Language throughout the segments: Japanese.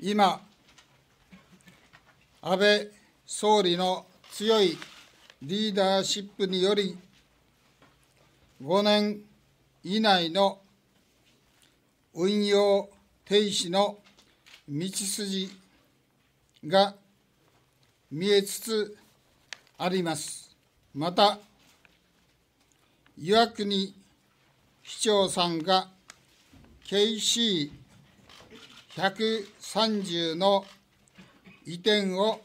今、安倍総理の強いリーダーシップにより、5年以内の運用停止の道筋が見えつつあります。また、岩国市長さんが130の移転を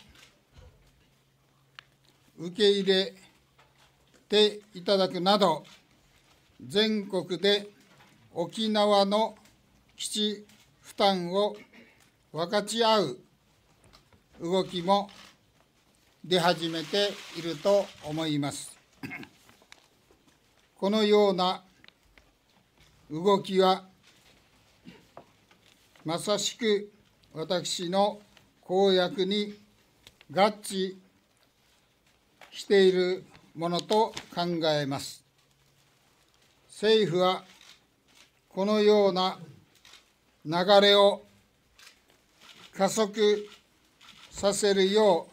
受け入れていただくなど、全国で沖縄の基地負担を分かち合う動きも出始めていると思います。このような動きは、まさしく私の公約に合致しているものと考えます。政府はこのような流れを加速させるよ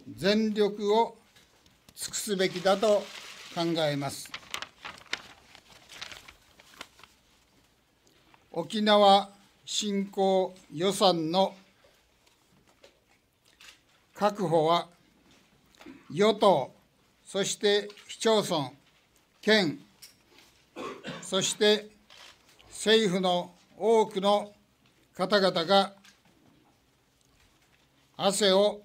う全力を尽くすべきだと考えます。沖縄振興予算の確保は与党、そして市町村、県、そして政府の多くの方々が汗を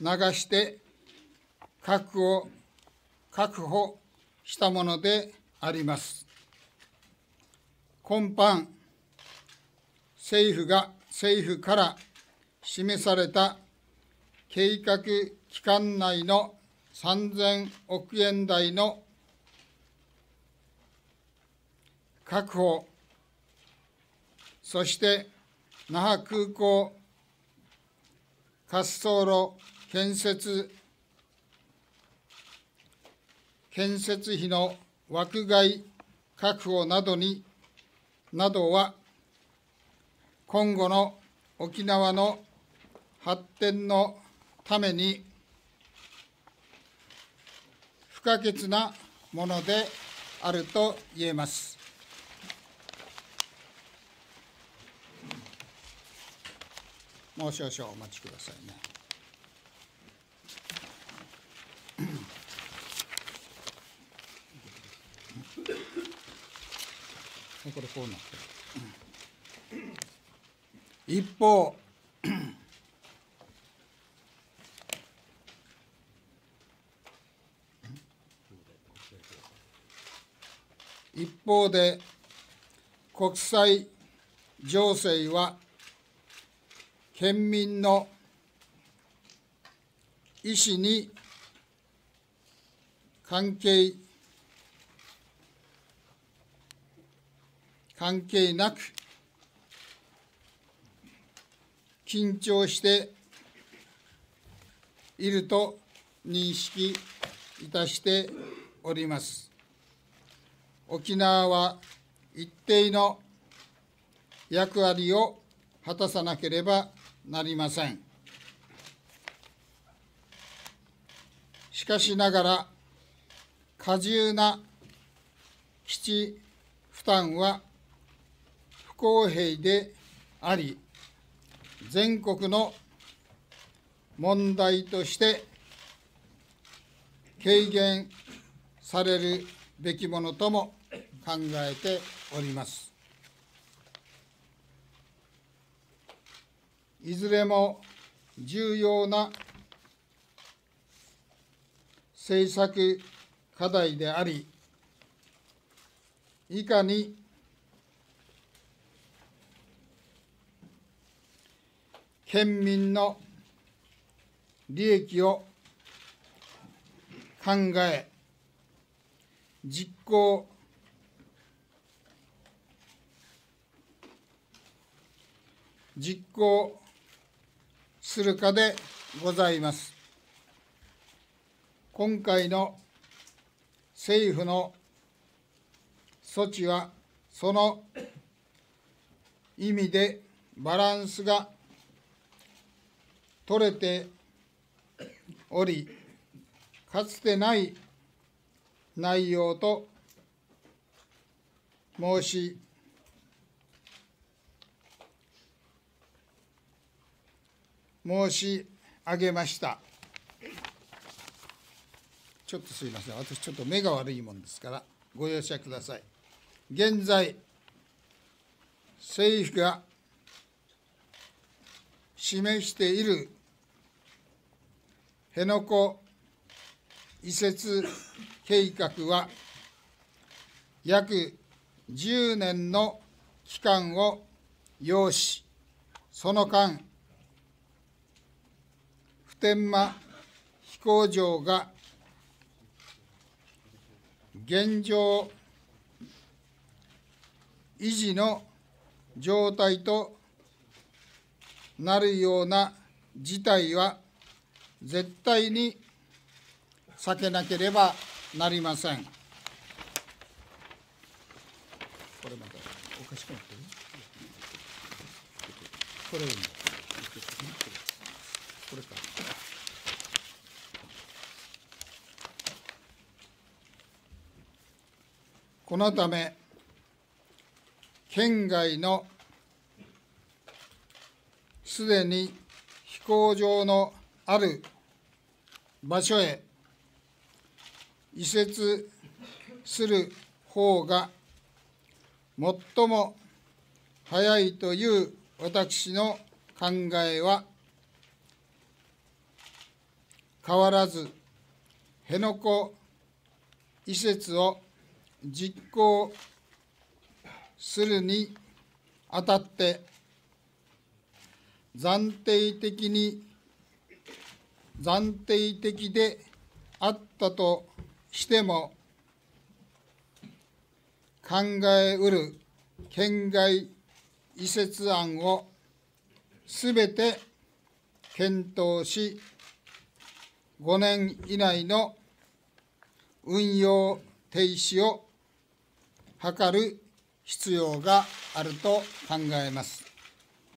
流して確保確保したものであります。今般、政府が政府から示された計画期間内の3000億円台の確保、そして那覇空港滑走路建設建設費の枠外確保などになどは今後の沖縄の発展のために不可欠なものであると言えます。もう少々お待ちくださいね。これこうなってる。一方、一方で国際情勢は県民の意思に関係関係なく緊張していると認識いたしております。沖縄は一定の役割を果たさなければなりません。しかしながら、過重な基地負担は不公平であり、全国の問題として軽減されるべきものとも考えております。いずれも重要な政策課題であり、いかに県民の利益を考え、実行実行するかでございます。今回の政府の措置は、その意味でバランスが取れており、かつてない内容と申し申し上げました。ちょっとすいません、私ちょっと目が悪いもんですから、ご容赦ください。現在、政府が示している辺野古移設計画は、約10年の期間を要し、その間、普天間飛行場が現状維持の状態となるような事態は絶対に避けなければなりません。これまたおかしくなってる？これこれか。このため、県外のすでに飛行場のある場所へ移設する方が最も早いという私の考えは変わらず辺野古移設を実行するにあたって暫定的に暫定的であったとしても考えうる県外移設案をすべて検討し5年以内の運用停止を図る必要があると考えます。